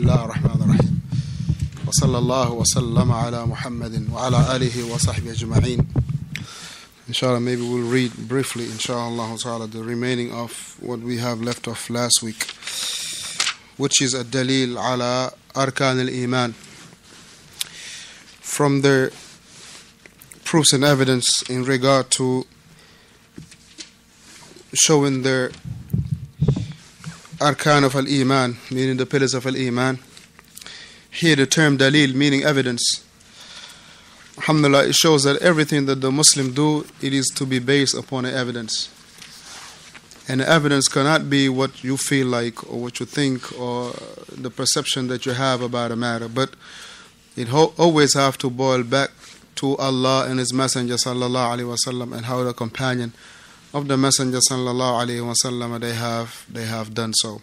الله الرحمن الرحيم وصلى الله وسلم على محمد وعلى آله وصحبه أجمعين Inshallah, maybe we'll read briefly, inshallah ta'ala, the remaining of what we have left of last week, which is a dalil ala arkan al-iman. From the proofs and evidence in regard to showing the arkan of al-iman, meaning the pillars of al-iman. Here the term dalil meaning evidence. Alhamdulillah, it shows that everything that the Muslim do, it is to be based upon evidence. And the evidence cannot be what you feel like or what you think or the perception that you have about a matter, but it ho- always have to boil back to Allah and His Messenger sallallahu alaihi wasallam and how the companion of the Messenger sallallahu alaihi wasallam they have they have done so.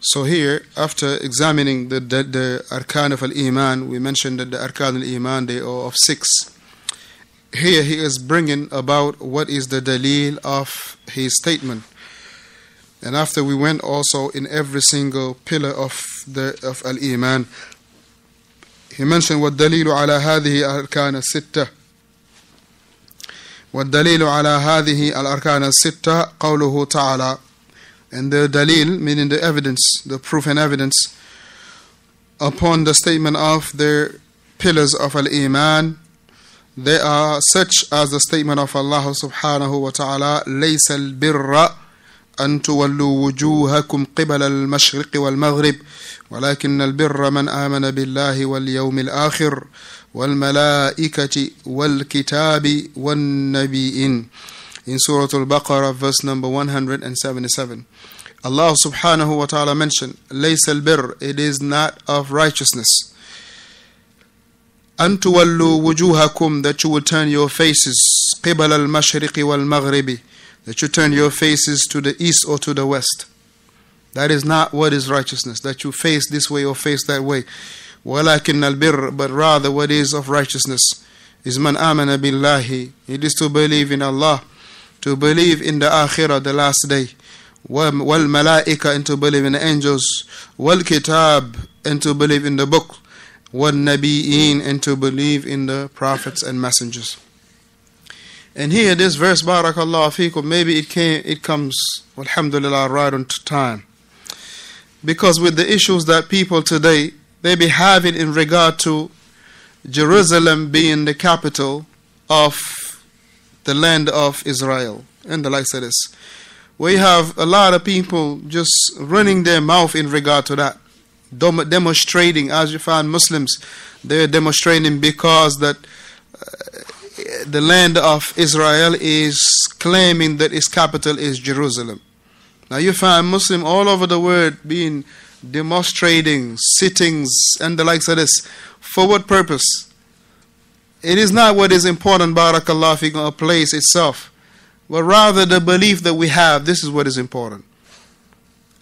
So here, after examining the the, the arkan of al iman, we mentioned that the arkan al iman they are of six. Here he is bringing about what is the dalil of his statement. And after we went also in every single pillar of the of al iman, he mentioned what dalilu ala hadhihi arkan sitta. والدليل على هذه الأركان الستة قوله تعالى and the dalil meaning the evidence the proof and evidence upon the statement of the pillars of al-iman they are such as the statement of Allah subhanahu wa ta'ala ليس البر أن تولوا وجوهكم قبل المشرق والمغرب ولكن البر من آمن بالله واليوم الآخر والملائكة والكتاب والنبيين in Surah Al-Baqarah verse number 177 Allah subhanahu wa ta'ala mentioned ليس البر it is not of righteousness أن تولوا وجوهكم that you will turn your faces قبل المشرق والمغرب that you turn your faces to the east or to the west that is not what is righteousness that you face this way or face that way ولكن البر but rather what is of righteousness is man amana billahi it is to believe in Allah to believe in the akhirah the last day والملائكة and to believe in the angels والكتاب and to believe in the book والنبيين and to believe in the prophets and messengers and here this verse barakallah fikum maybe it came it comes alhamdulillah right on time because with the issues that people today they be having in regard to Jerusalem being the capital of the land of Israel and the likes of this. We have a lot of people just running their mouth in regard to that, Dem- demonstrating. As you find Muslims, they're demonstrating because that uh, the land of Israel is claiming that its capital is Jerusalem. Now you find Muslim all over the world being demonstrating sittings and the likes of this. For what purpose? It is not what is important, barakallah, fi a place itself, but rather the belief that we have. This is what is important.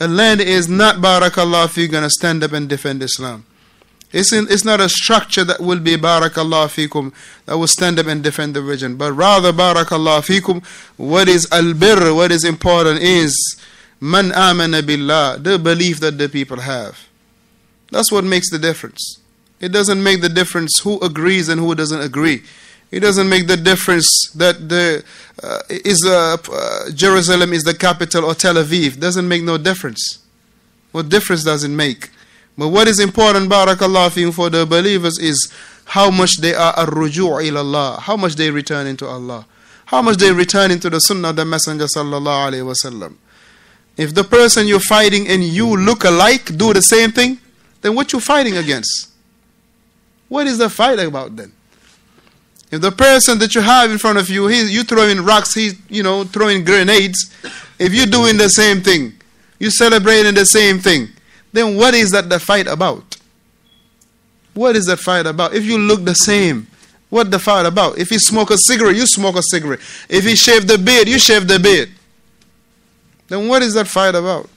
A land is not, barakallah, fi going to stand up and defend Islam. It's, in, it's not a structure that will be, barakallah fikum, that will stand up and defend the religion, but rather, barakallah fikum, what is al-birr, what is important is man amana billah, the belief that the people have. That's what makes the difference. It doesn't make the difference who agrees and who doesn't agree. It doesn't make the difference that the uh, is uh, uh, Jerusalem is the capital or Tel Aviv. Doesn't make no difference. What difference does it make? But what is important, barakallah for the believers is how much they are ar-ruju' ila Allah, how much they return into Allah, how much they return into the sunnah of the Messenger sallallahu alaihi wasallam. If the person you're fighting and you look alike do the same thing, then what you fighting against? What is the fight about then? If the person that you have in front of you, he, you throwing rocks, he's you know throwing grenades. If you're doing the same thing, you celebrating the same thing, then what is that the fight about? What is that fight about? If you look the same, what the fight about? If he smoke a cigarette, you smoke a cigarette. If he shave the beard, you shave the beard. Then what is that fight about?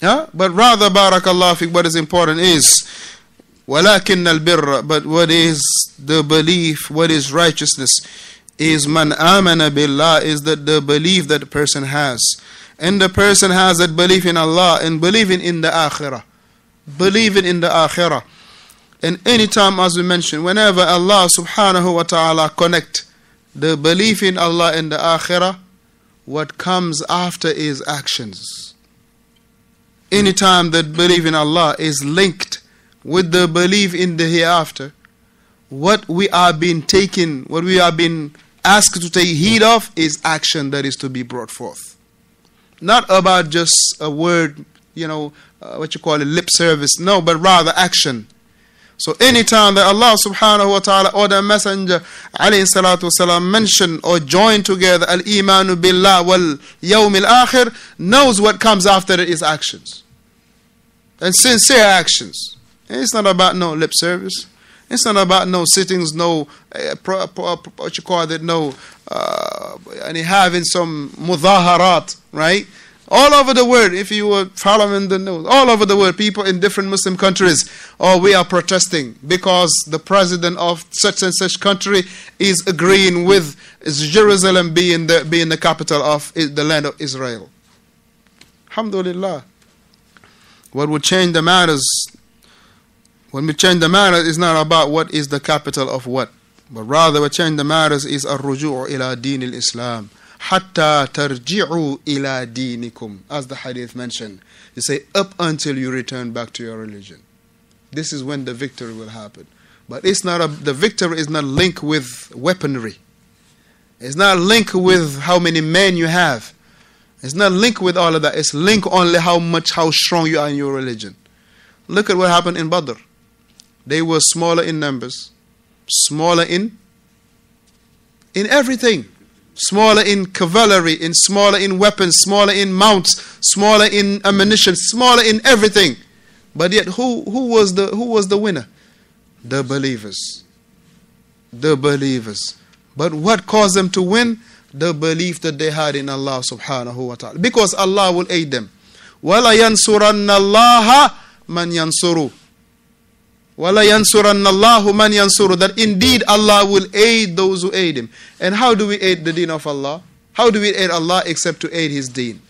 Huh? But rather, barakallah, fiqh, what is important is, walakin al but what is the belief, what is righteousness, is man amana billah, is that the belief that the person has. And the person has that belief in Allah and believing in the akhirah. Believing in the akhirah. And anytime, as we mentioned, whenever Allah subhanahu wa ta'ala connect the belief in Allah and the akhirah, what comes after is actions. Anytime that belief in Allah is linked with the belief in the hereafter, what we are being taken, what we are being asked to take heed of is action that is to be brought forth. Not about just a word, you know, uh, what you call it, lip service. No, but rather action. So anytime that Allah subhanahu wa ta'ala or the Messenger alayhi salatu mention or join together al imanu billah wal yawm akhir knows what comes after it is actions. And sincere actions. It's not about no lip service. It's not about no sittings, no uh, pro, pro, pro, what you call it, no uh, and having some mudaharat, right? All over the world, if you were following the news, all over the world, people in different Muslim countries, oh, we are protesting because the president of such and such country is agreeing with Jerusalem being the, being the capital of the land of Israel. Alhamdulillah. What would change the matters, when we change the matters, is not about what is the capital of what, but rather what change the matters is al-ruju' ila din al-Islam hatta tarji'u ila dinikum, as the hadith mentioned. You say, up until you return back to your religion. This is when the victory will happen. But it's not a, the victory is not linked with weaponry. It's not linked with how many men you have. It's not linked with all of that. It's linked only how much, how strong you are in your religion. Look at what happened in Badr. They were smaller in numbers, smaller in in everything Smaller in cavalry, in smaller in weapons, smaller in mounts, smaller in ammunition, smaller in everything. But yet who, who was the who was the winner? The believers. The believers. But what caused them to win? The belief that they had in Allah subhanahu wa ta'ala. Because Allah will aid them. وَلَا يَنْصُرَنَّ اللَّهَ مَنْ يَنْصُرُهُ Wala yansuranna Allahu man yansuru. That indeed Allah will aid those who aid Him. And how do we aid the deen of Allah? How do we aid Allah except to aid His deen?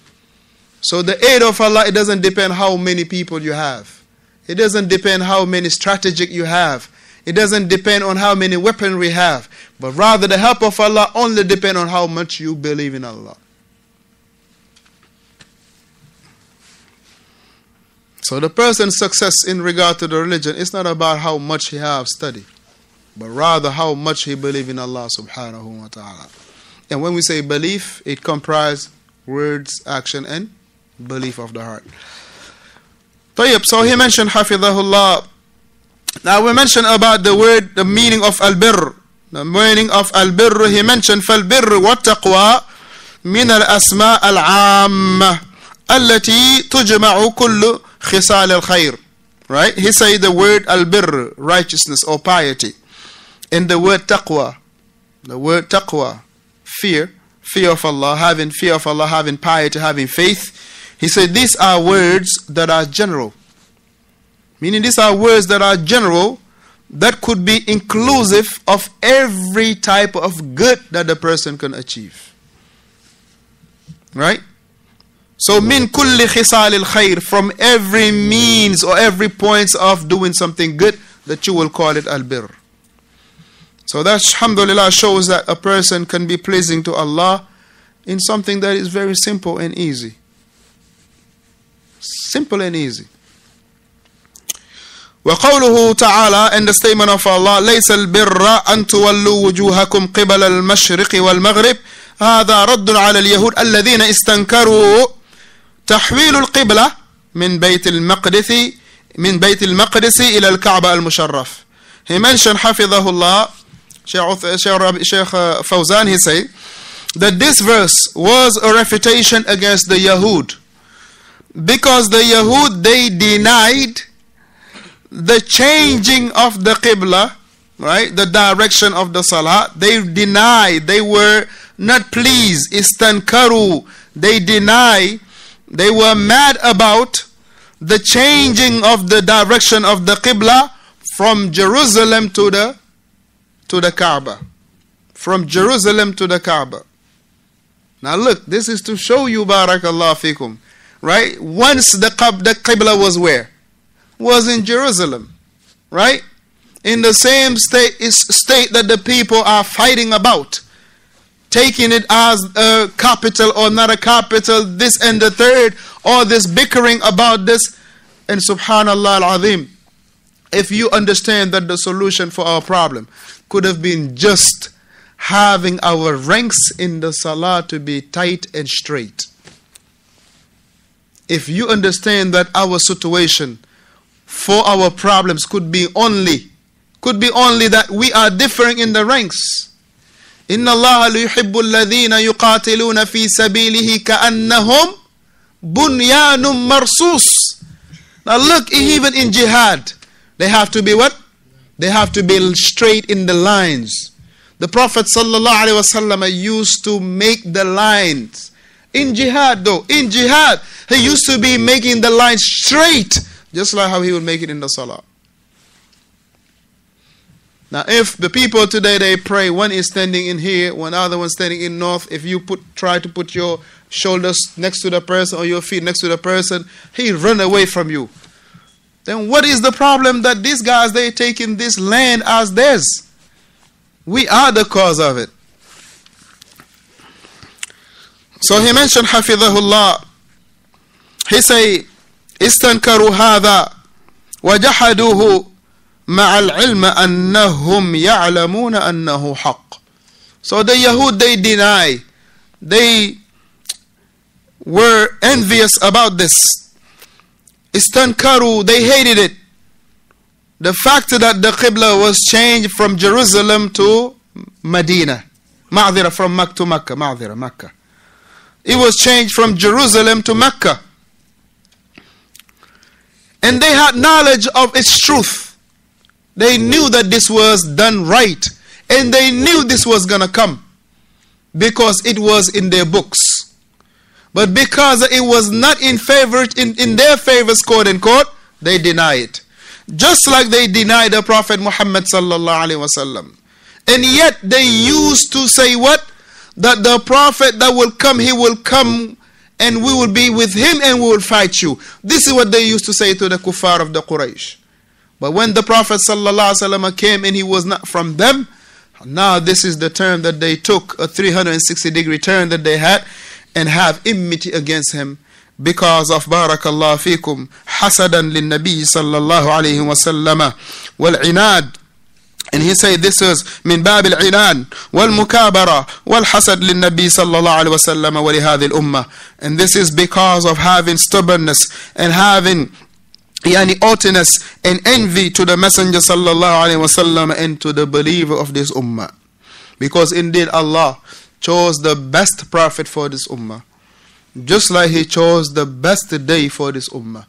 So the aid of Allah, it doesn't depend how many people you have. It doesn't depend how many strategic you have. It doesn't depend on how many weaponry we have. But rather the help of Allah only depend on how much you believe in Allah. So the person's success in regard to the religion is not about how much he have studied, but rather how much he believe in Allah subhanahu wa ta'ala. And when we say belief, it comprises words, action, and belief of the heart. طيب, so he mentioned Hafidahullah. Now we mentioned about the word, the meaning of al-birr. The meaning of al-birr, he mentioned فالبر والتقوى من الأسماء العامة التي تجمع كل khisal al khair. Right? He said the word al birr, righteousness or piety. And the word taqwa, the word taqwa, fear, fear of Allah, having fear of Allah, having piety, having faith. He said these are words that are general. Meaning these are words that are general that could be inclusive of every type of good that the person can achieve. Right? So min kulli khisalil khair from every means or every points of doing something good that you will call it albir. So that alhamdulillah shows that a person can be pleasing to Allah in something that is very simple and easy. Simple and easy. وقوله تعالى and the statement of Allah ليس البر أن تولوا وجوهكم قبل المشرق والمغرب هذا رد على اليهود الذين استنكروا تحويل القبلة من بيت المقدس من بيت المقدس إلى الكعبة المشرف he mentioned حفظه الله Sheikh Fawzan he say that this verse was a refutation against the Yahud because the Yahud they denied the changing of the Qibla right the direction of the Salah they denied they were not pleased they deny they were mad about the changing of the direction of the Qibla from Jerusalem to the to the Kaaba. From Jerusalem to the Kaaba. Now look, this is to show you barakallah fikum. Right? Once the, the Qibla was where? was in Jerusalem, right? In the same state, state that the people are fighting about, taking it as a capital or not a capital, this and the third, or this bickering about this. And subhanallah al azim, if you understand that the solution for our problem could have been just having our ranks in the salah to be tight and straight. If you understand that our situation for our problems could be only could be only that we are differing in the ranks. إن الله ليحب الذين يقاتلون في سبيله كأنهم بنيان مرصوص. Now look, even in jihad, they have to be what? They have to be straight in the lines. The Prophet ﷺ used to make the lines. In jihad, though, in jihad, he used to be making the lines straight, just like how he would make it in the salah. Now, if the people today they pray, one is standing in here, one other one standing in north. If you put try to put your shoulders next to the person or your feet next to the person, he run away from you. Then what is the problem that these guys they taking this land as theirs? We are the cause of it. So he mentioned Hafidahullah. He say, Istankaru hada wajahaduhu مع العلم أنهم يعلمون أنه حق. So the Yahud they deny, they were envious about this. Istankaru, they hated it. The fact that the Qibla was changed from Jerusalem to Medina. Ma'dhira from Makkah to Makkah. Ma'dhira, Makkah. It was changed from Jerusalem to Mecca. And they had knowledge of its truth. They knew that this was done right. And they knew this was going to come. Because it was in their books. But because it was not in favor, in, in their favors, quote unquote, they deny it. Just like they deny the Prophet Muhammad sallallahu alaihi wasallam. And yet they used to say what? That the Prophet that will come, he will come and we will be with him and we will fight you. This is what they used to say to the kuffar of the Quraysh. But when the Prophet ﷺ came and he was not from them, now this is the turn that they took, a 360 degree turn that they had, and have enmity against him because of barakallah fikum hasadan lin nabi sallallahu alayhi wa sallama wal inad and he said this is من باب العنان والمكابرة والحسد للنبي صلى الله عليه وسلم ولهذه الأمة and this is because of having stubbornness and having yani haughtiness and envy to the Messenger sallallahu alaihi wasallam and to the believer of this ummah. Because indeed Allah chose the best prophet for this ummah. Just like He chose the best day for this ummah.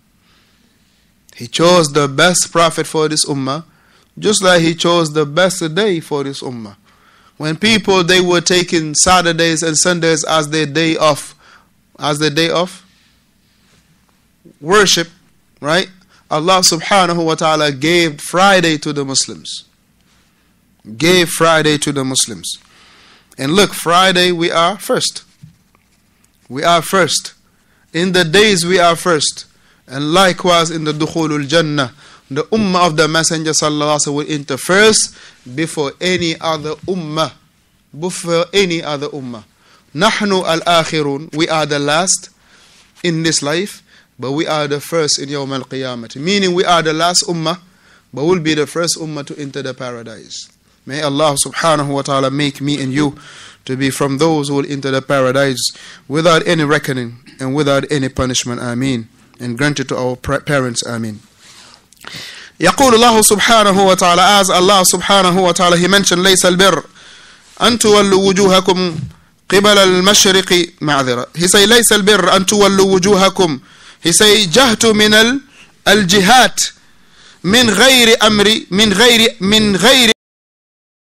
He chose the best prophet for this ummah. Just like He chose the best day for this ummah. When people they were taking Saturdays and Sundays as their day off, as the day of worship, right? Allah subhanahu wa ta'ala gave Friday to the Muslims. Gave Friday to the Muslims. And look, Friday we are first. We are first. In the days we are first. And likewise in the Dukhulul Jannah, the Ummah of the Messenger sallallahu will enter first before any other Ummah. Before any other Ummah. Nahnu al-akhirun. We are the last in this life, but we are the first in Yawm al-Qiyamah. Meaning we are the last Ummah, but we'll be the first Ummah to enter the paradise. May Allah subhanahu wa ta'ala make me and you to be from those who will enter the paradise without any reckoning and without any punishment. Ameen. And grant it to our parents. Ameen. يقول الله سبحانه وتعالى as Allah subhanahu wa ta'ala he mentioned ليس البر أن تولوا وجوهكم قبل المشرق معذرة he say ليس البر أن تولوا وجوهكم he say جهت من الجهات من غير أمر من غير من غير